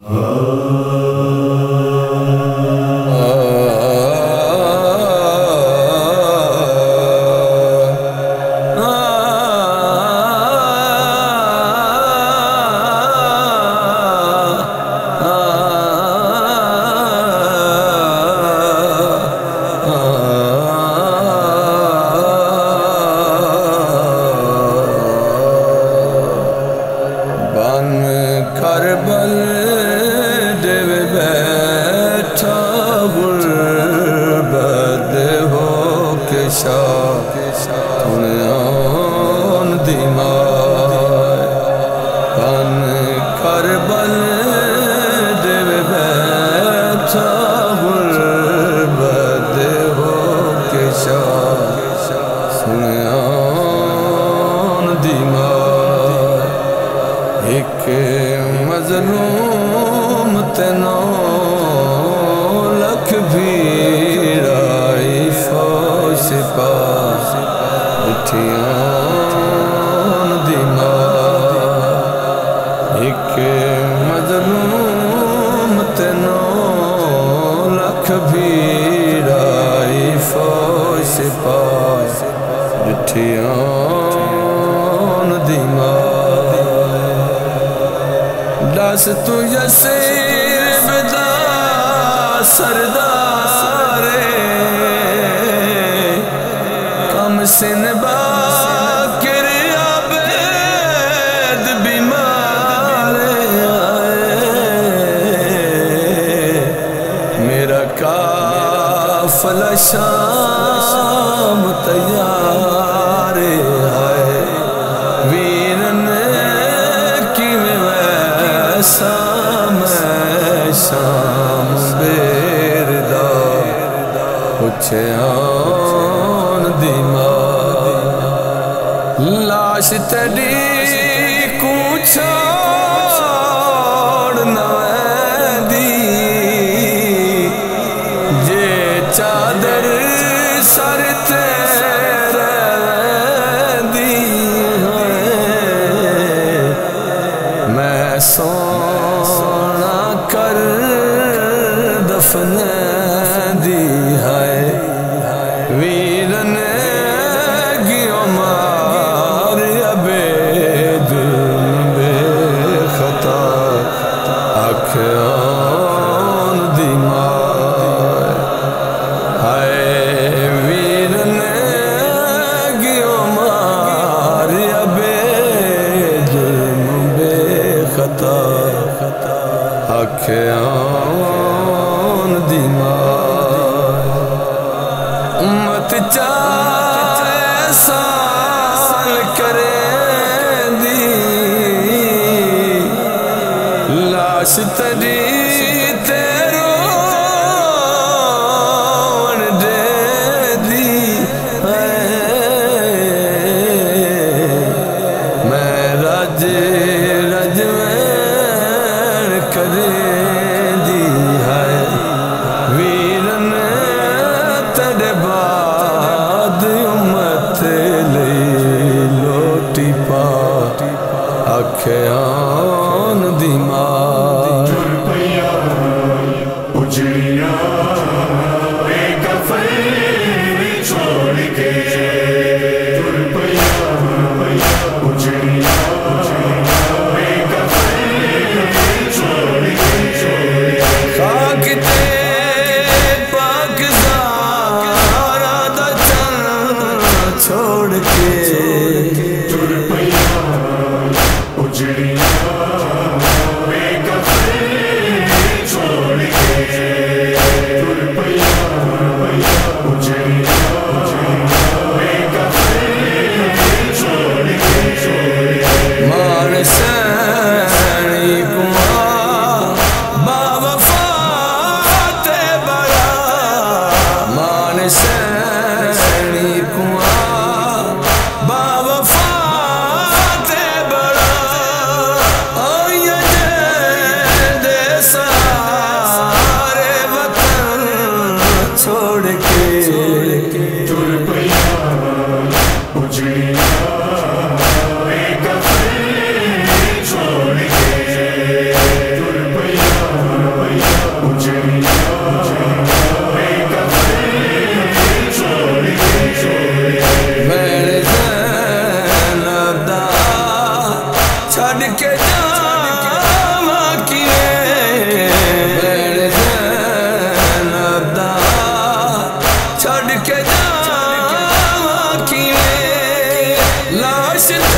Oh. دس تو یسیر بدا سردار کم سن Baker Ubaid بیمار میرا کافل شام لاش تیری کوچھاڑ خطا اکھ آن دی مار امت چاہے سال کرے دی لاش تری Listen